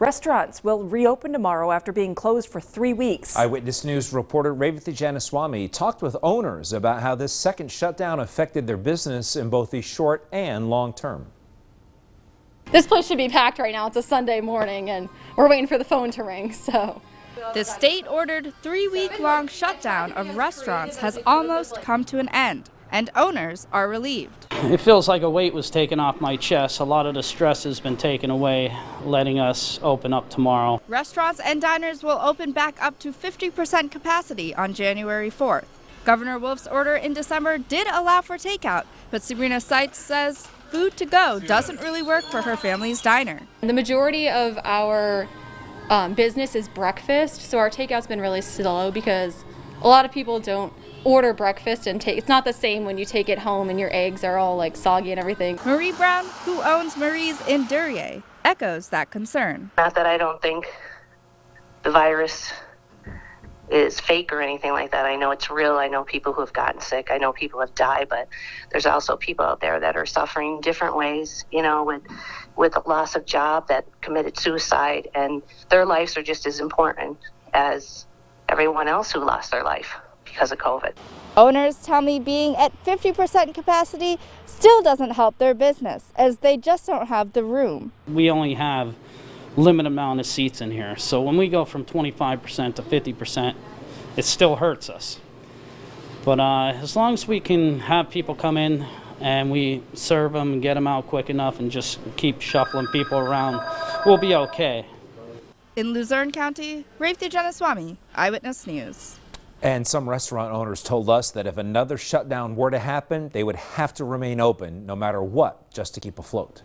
Restaurants will reopen tomorrow after being closed for three weeks. Eyewitness News reporter Revathi Janaswamy talked with owners about how this second shutdown affected their business in both the short and long term. This place should be packed right now. It's a Sunday morning and we're waiting for the phone to ring, so. The state ordered three week long shutdown of restaurants has almost come to an end, and owners are relieved. It feels like a weight was taken off my chest. A lot of the stress has been taken away, letting us open up tomorrow. Restaurants and diners will open back up to 50% capacity on January 4th. Governor Wolf's order in December did allow for takeout, but Sabrina Seitz says food to go doesn't really work for her family's diner. The majority of our um, business is breakfast, so our takeout's been really slow because a lot of people don't order breakfast and take it's not the same when you take it home and your eggs are all like soggy and everything. Marie Brown, who owns Marie's in Duryea, echoes that concern. Not that I don't think the virus is fake or anything like that. I know it's real. I know people who have gotten sick. I know people have died, but there's also people out there that are suffering different ways, you know, with with a loss of job that committed suicide and their lives are just as important as everyone else who lost their life because of COVID. Owners tell me being at 50% capacity still doesn't help their business as they just don't have the room. We only have limited amount of seats in here. So when we go from 25% to 50%, it still hurts us. But uh, as long as we can have people come in and we serve them and get them out quick enough and just keep shuffling people around, we'll be okay. In Luzerne County, Revathi Janaswamy, Eyewitness News. And some restaurant owners told us that if another shutdown were to happen, they would have to remain open no matter what just to keep afloat.